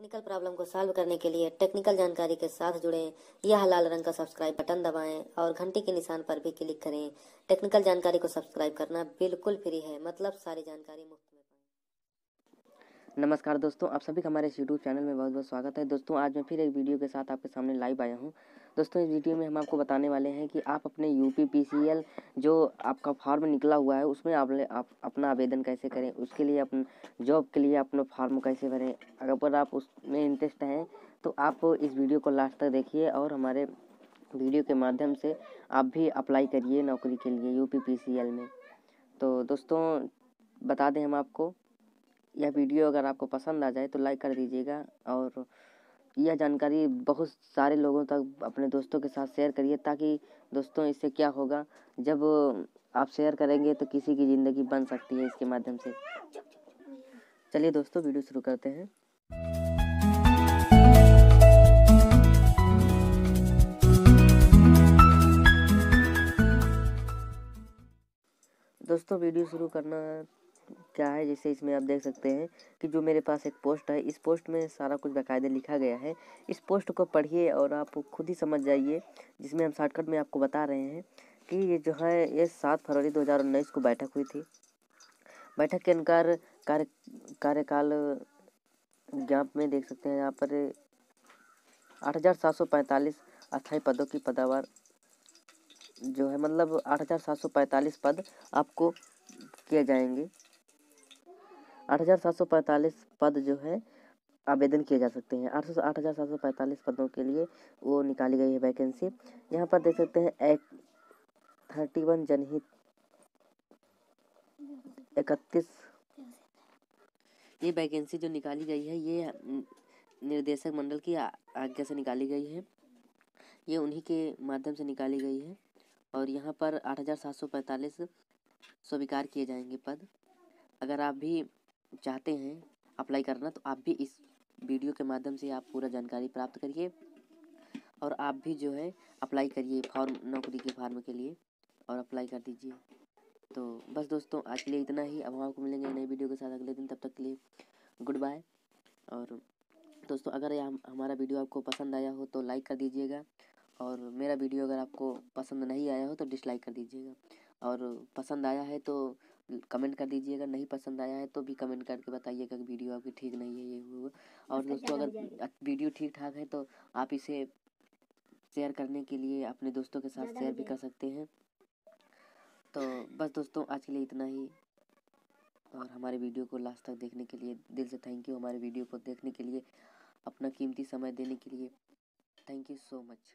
Technical problem को solve करने के लिए टेक्निकल जानकारी के साथ जुड़े। यह लाल रंग का सब्सक्राइब बटन दबाएँ और घंटी के निशान पर भी क्लिक करें। टेक्निकल जानकारी को सब्सक्राइब करना बिल्कुल फ्री है। मतलब सारी जानकारी मुफ़्त में। नमस्कार दोस्तों आप सभी का हमारे इस यूट्यूब चैनल में बहुत बहुत स्वागत है। दोस्तों आज मैं फिर एक वीडियो के साथ आपके सामने लाइव आया हूँ। दोस्तों इस वीडियो में हम आपको बताने वाले हैं कि आप अपने यूपी पीसीएल जो आपका फॉर्म निकला हुआ है उसमें आप, आप अपना आवेदन कैसे करें उसके लिए अपन जॉब के लिए अपना फॉर्म कैसे भरें। अगर आप उसमें इंटरेस्ट हैं तो आप इस वीडियो को लास्ट तक देखिए और हमारे वीडियो के माध्यम से आप भी अप्लाई करिए नौकरी के लिए पीसीएल में। तो दोस्तों बता दें हम आपको यह वीडियो अगर आपको पसंद आ जाए तो लाइक कर दीजिएगा और यह जानकारी बहुत सारे लोगों तक अपने दोस्तों के साथ शेयर करिए ताकि दोस्तों इससे क्या होगा, जब आप शेयर करेंगे तो किसी की ज़िंदगी बन सकती है इसके माध्यम से। चलिए दोस्तों, वीडियो शुरू करते हैं। दोस्तों, वीडियो शुरू करना क्या है, जैसे इसमें आप देख सकते हैं कि जो मेरे पास एक पोस्ट है, इस पोस्ट में सारा कुछ बाकायदे लिखा गया है। इस पोस्ट को पढ़िए और आप खुद ही समझ जाइए, जिसमें हम शॉर्टकट में आपको बता रहे हैं कि ये जो है, ये सात फरवरी दो हज़ार उन्नीस को बैठक हुई थी। बैठक के अनुसार कार्य, कार्यकाल, ज्ञाप में देख सकते हैं, यहाँ पर आठ हज़ार सात सौ पैंतालीस पदों की पदावार जो है मतलब आठ हज़ार सात सौ पैंतालीस पद आपको किए जाएँगे। आठ हज़ार सात सौ पैंतालीस पद जो है, आवेदन किए जा सकते हैं। आठ सौ, आठ हज़ार सात सौ पैंतालीस पदों के लिए वो निकाली गई है वैकेंसी। यहाँ पर देख सकते हैं, एक थर्टी वन जनहित इकतीस। ये वैकेंसी जो निकाली गई है, ये निर्देशक मंडल की आज्ञा से निकाली गई है। ये उन्हीं के माध्यम से निकाली गई है और यहाँ पर आठ हज़ार सात सौ पैंतालीस स्वीकार किए जाएँगे पद। अगर आप भी चाहते हैं अप्लाई करना तो आप भी इस वीडियो के माध्यम से आप पूरा जानकारी प्राप्त करिए और आप भी जो है अप्लाई करिए फॉर्म नौकरी के फार्म के लिए और अप्लाई कर दीजिए। तो बस दोस्तों, आज के लिए इतना ही। अब हम आपको मिलेंगे नई वीडियो के साथ अगले दिन। तब तक के लिए गुड बाय और दोस्तों, अगर यह हमारा वीडियो आपको पसंद आया हो तो लाइक कर दीजिएगा। और मेरा वीडियो अगर आपको पसंद नहीं आया हो तो डिसलाइक कर दीजिएगा। और पसंद आया है तो कमेंट कर दीजिएगा नहीं पसंद आया है तो भी कमेंट करके बताइएगा कि वीडियो आपकी ठीक नहीं है ये हुआ और दोस्तों अगर वीडियो ठीक ठाक है तो आप इसे शेयर करने के लिए अपने दोस्तों के साथ शेयर भी कर सकते हैं। तो बस दोस्तों आज के लिए इतना ही और हमारे वीडियो को लास्ट तक देखने के लिए दिल से थैंक यू हमारे वीडियो को देखने के लिए अपना कीमती समय देने के लिए थैंक यू सो मच